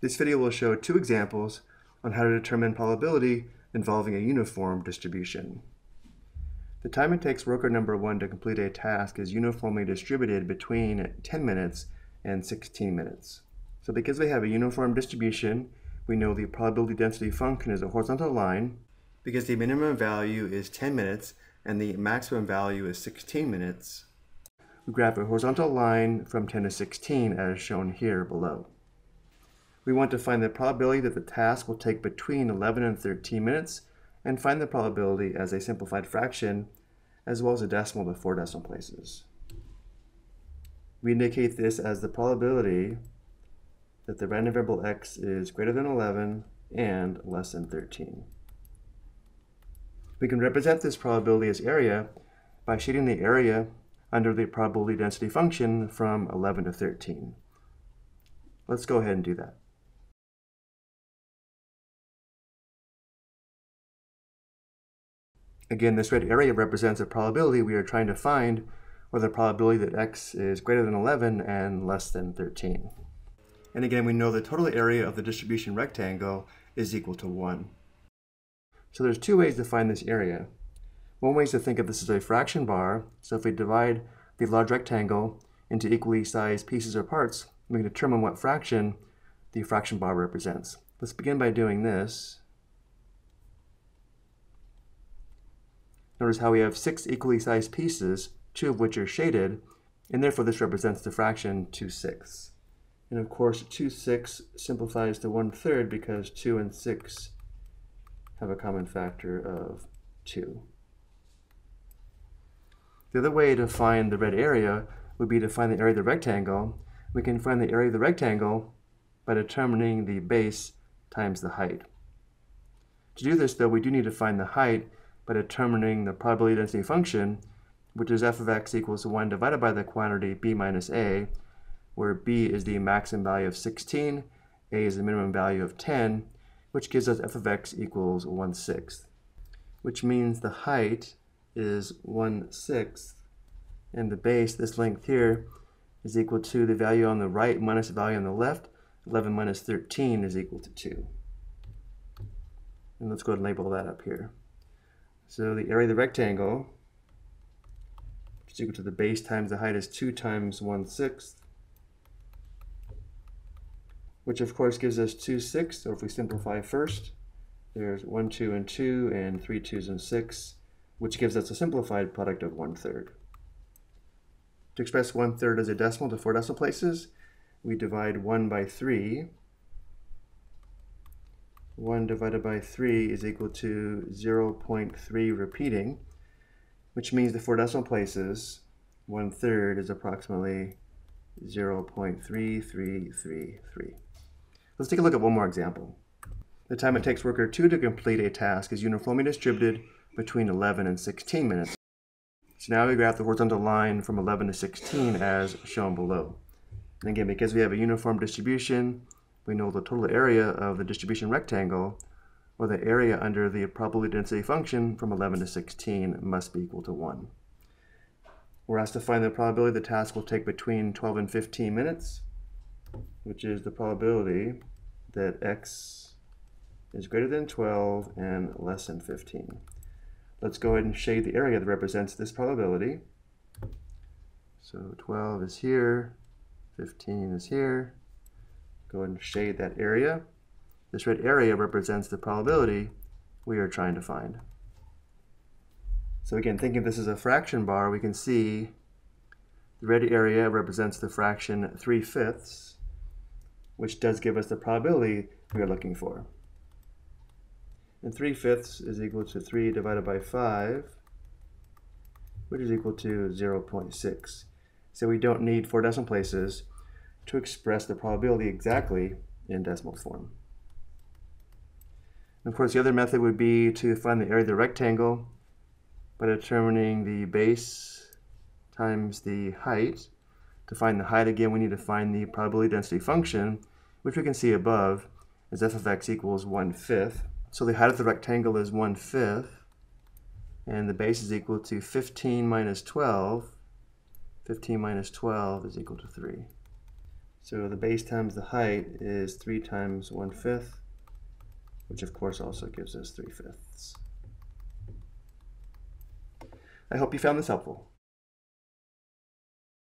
This video will show two examples on how to determine probability involving a uniform distribution. The time it takes worker number one to complete a task is uniformly distributed between 10 minutes and 16 minutes. So because we have a uniform distribution, we know the probability density function is a horizontal line. Because the minimum value is 10 minutes and the maximum value is 16 minutes, we graph a horizontal line from 10 to 16 as shown here below. We want to find the probability that the task will take between 11 and 13 minutes and find the probability as a simplified fraction as well as a decimal to four decimal places. We indicate this as the probability that the random variable x is greater than 11 and less than 13. We can represent this probability as area by shading the area under the probability density function from 11 to 13. Let's go ahead and do that. Again, this red area represents a probability we are trying to find or the probability that x is greater than 11 and less than 13. And again, we know the total area of the distribution rectangle is equal to 1. So there's two ways to find this area. One way is to think of this as a fraction bar. So if we divide the large rectangle into equally sized pieces or parts, we can determine what fraction the fraction bar represents. Let's begin by doing this. Notice how we have six equally sized pieces, two of which are shaded, and therefore this represents the fraction 2 sixths. And of course, 2 sixths simplifies to 1 third because 2 and 6 have a common factor of 2. The other way to find the red area would be to find the area of the rectangle. We can find the area of the rectangle by determining the base times the height. To do this, though, we do need to find the height by determining the probability density function, which is f of x equals 1 divided by the quantity b minus a, where b is the maximum value of 16, a is the minimum value of 10, which gives us f of x equals 1 sixth, which means the height is 1 sixth, and the base, this length here, is equal to the value on the right minus the value on the left. 11 minus 13 is equal to 2. And let's go ahead and label that up here. So the area of the rectangle, which is equal to the base times the height is 2 times 1 sixth, which of course gives us 2 sixths, so if we simplify first, there's 1, 2, and 2, and 3 2s and 6 which gives us a simplified product of one third. To express one third as a decimal to four decimal places, we divide one by three. One divided by three is equal to 0.3 repeating, which means the four decimal places, one third is approximately 0.3333. Let's take a look at one more example. The time it takes worker 2 to complete a task is uniformly distributed between 11 and 16 minutes. So now we graph the horizontal line from 11 to 16 as shown below. And again, because we have a uniform distribution, we know the total area of the distribution rectangle, or the area under the probability density function from 11 to 16 must be equal to 1. We're asked to find the probability the task will take between 12 and 15 minutes, which is the probability that x is greater than 12 and less than 15. Let's go ahead and shade the area that represents this probability. So 12 is here, 15 is here. Go ahead and shade that area. This red area represents the probability we are trying to find. So again, thinking this is a fraction bar, we can see the red area represents the fraction 3 fifths, which does give us the probability we are looking for. And 3 fifths is equal to 3 divided by 5, which is equal to 0 0.6. So we don't need four decimal places to express the probability exactly in decimal form. And of course, the other method would be to find the area of the rectangle by determining the base times the height. To find the height, again, we need to find the probability density function, which we can see above as f of x equals 1 fifth. So the height of the rectangle is 1 fifth, and the base is equal to 15 minus 12. 15 minus 12 is equal to 3. So the base times the height is 3 times 1 fifth, which of course also gives us 3 fifths. I hope you found this helpful.